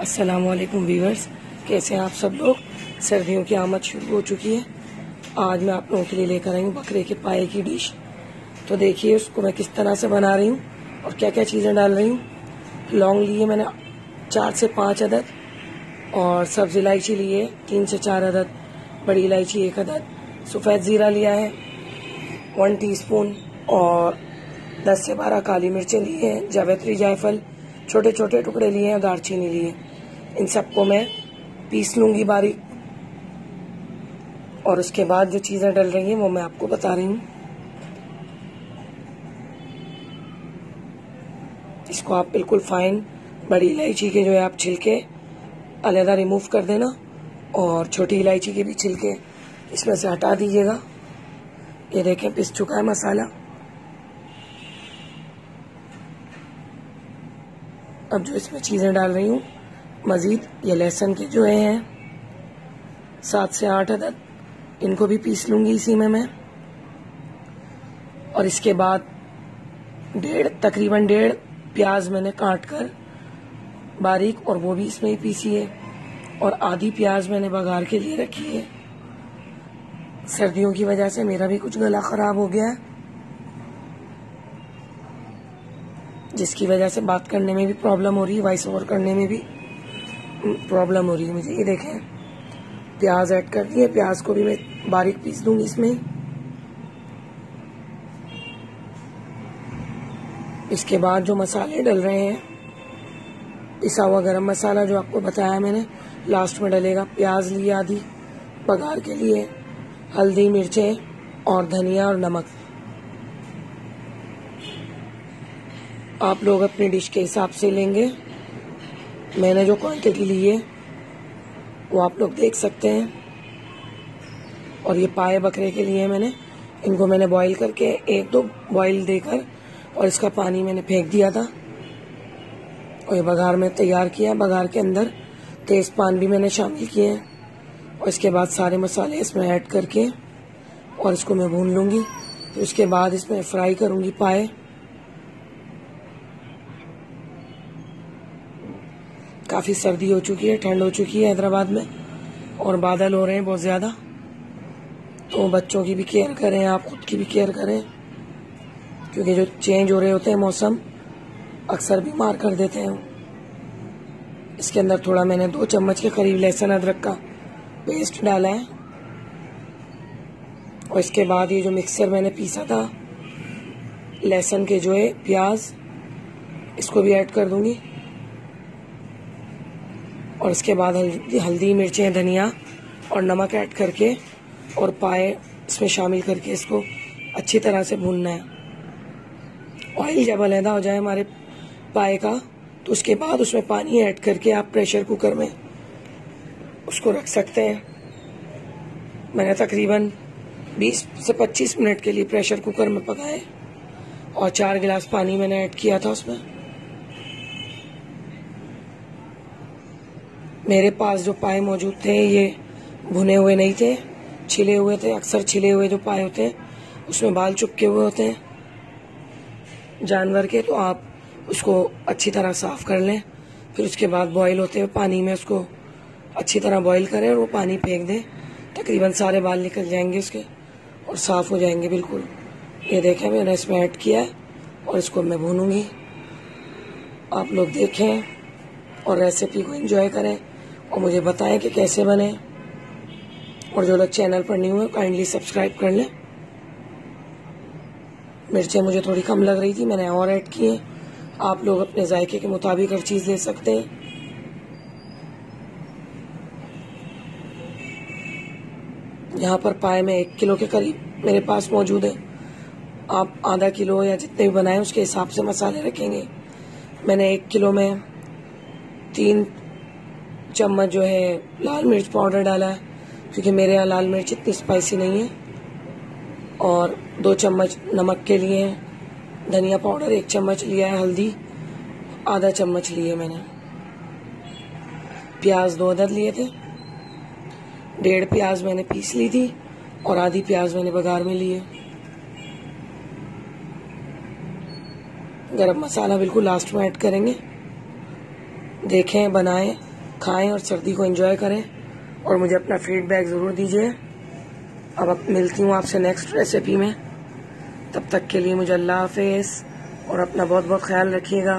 असलकुम वीवर्स कैसे हैं आप सब लोग? सर्दियों की आमद शुरू हो चुकी है। आज मैं आप लोगों के लिए लेकर आई हूँ बकरे के पाए की डिश। तो देखिए उसको मैं किस तरह से बना रही हूँ और क्या क्या चीज़ें डाल रही हूँ। लौंग लिए मैंने चार से पाँच अदद और सब्ज़ इलायची लिए तीन से चार अदद, बड़ी इलायची एक अदद, सफ़ेद ज़ीरा लिया है, वन टीस्पून और दस से बारह काली मिर्चें लिए हैं, जावेत्री जायफल छोटे छोटे टुकड़े लिए हैं दारचीनी लिए। इन सबको मैं पीस लूँगी बारीक और उसके बाद जो चीज़ें डल रही हैं, वो मैं आपको बता रही हूँ। इसको आप बिल्कुल फाइन बड़ी इलायची के जो है आप छिलके अलहदा रिमूव कर देना और छोटी इलायची के भी छिलके इसमें से हटा दीजिएगा। ये देखें, पिस चुका है मसाला। अब जो इसमें चीज़ें डाल रही हूँ, मज़ीद ये लहसुन के जो हैं, सात से आठ अदद, इनको भी पीस लूँगी इसी में मैं। और इसके बाद डेढ़, तकरीबन डेढ़ प्याज मैंने काट कर बारीक, और वो भी इसमें ही पीसी है। और आधी प्याज मैंने बघार के लिए रखी है। सर्दियों की वजह से मेरा भी कुछ गला ख़राब हो गया है। जिसकी वजह से बात करने में भी प्रॉब्लम हो रही है वॉइस ओवर करने में भी प्रॉब्लम हो रही है मुझे। ये देखें, प्याज ऐड कर दिए, प्याज को भी मैं बारीक पीस दूँगी इसमें। इसके बाद जो मसाले डल रहे हैं पिसा हुआ गरम मसाला जो आपको बताया मैंने लास्ट में डलेगा प्याज लिए आधी, पगार के लिए हल्दी, मिर्चें और धनिया और नमक। आप लोग अपनी डिश के हिसाब से लेंगे। मैंने जो क्वांटिटी ली है, वो आप लोग देख सकते हैं। और ये पाए बकरे के लिए मैंने। इनको मैंने बॉईल करके एक दो बॉईल देकर और इसका पानी मैंने फेंक दिया था। और ये बघार में तैयार किया है। बघार के अंदर तेज पान भी मैंने शामिल किए हैं। और इसके बाद सारे मसाले इसमें ऐड करके और इसको मैं भून लूँगी। फिर उसके बाद इसमें फ्राई करूँगी पाए। काफ़ी सर्दी हो चुकी है, ठंड हो चुकी है हैदराबाद में और बादल हो रहे हैं बहुत ज़्यादा। तो बच्चों की भी केयर करें, आप खुद की भी केयर करें, क्योंकि जो चेंज हो रहे होते हैं मौसम, अक्सर बीमार कर देते हैं। इसके अंदर थोड़ा मैंने दो चम्मच के करीब लहसुन अदरक का पेस्ट डाला है। और इसके बाद ये जो मिक्सर मैंने पीसा था, लहसुन के जो है प्याज, इसको भी ऐड कर दूँगी। और इसके बाद हल्दी हल्दी, मिर्चें, धनिया और नमक ऐड करके और पाए इसमें शामिल करके इसको अच्छी तरह से भूनना है। ऑयल जब अलहदा हो जाए हमारे पाए का तो उसके बाद उसमें पानी ऐड करके आप प्रेशर कुकर में उसको रख सकते हैं। मैंने तकरीबन 20 से 25 मिनट के लिए प्रेशर कुकर में पकाए और चार गिलास पानी मैंने ऐड किया था उसमें। मेरे पास जो पाए मौजूद थे, ये भुने हुए नहीं थे, छिले हुए थे, अक्सर छिले हुए जो पाए होते हैं, उसमें बाल चुपके हुए होते हैं। जानवर के तो आप उसको अच्छी तरह साफ़ कर लें, फिर उसके बाद बॉईल होते हुए पानी में उसको अच्छी तरह बॉईल करें और वो पानी फेंक दें। तकरीबन सारे बाल निकल जाएँगे उसके और साफ़ हो जाएँगे बिल्कुल। ये देखें, मैंने इसमें ऐड किया है और इसको मैं भूनूँगी। आप लोग देखें और रेसिपी को एंजॉय करें। और मुझे बताएँ कि कैसे बने। और जो लोग चैनल पर नहीं हुए काइंडली सब्सक्राइब कर लें। मिर्चें मुझे थोड़ी कम लग रही थी, मैंने और ऐड किए। आप लोग अपने जायके के मुताबिक हर चीज़ ले सकते हैं। यहाँ पर पाए में एक किलो के करीब मेरे पास मौजूद है। आप आधा किलो या जितने भी बनाए, उसके हिसाब से मसाले रखेंगे। मैंने एक किलो में तीन चम्मच जो है, लाल मिर्च पाउडर डाला है, क्योंकि मेरे यहाँ लाल मिर्च इतनी स्पाइसी नहीं है। और दो चम्मच नमक के लिए धनिया पाउडर, एक चम्मच लिया है हल्दी, आधा चम्मच लिए मैंने। प्याज दो अदद लिए थे, डेढ़ प्याज मैंने पीस ली थी, और आधी प्याज मैंने बघार में लिए गरम मसाला बिल्कुल लास्ट में ऐड करेंगे। देखें, बनाएँ। खाएँ और सर्दी को एंजॉय करें और मुझे अपना फीडबैक ज़रूर दीजिए। अब मिलती हूँ आपसे नेक्स्ट रेसिपी में। तब तक के लिए मुझे अल्लाह हाफिज़ और अपना बहुत बहुत ख्याल रखिएगा।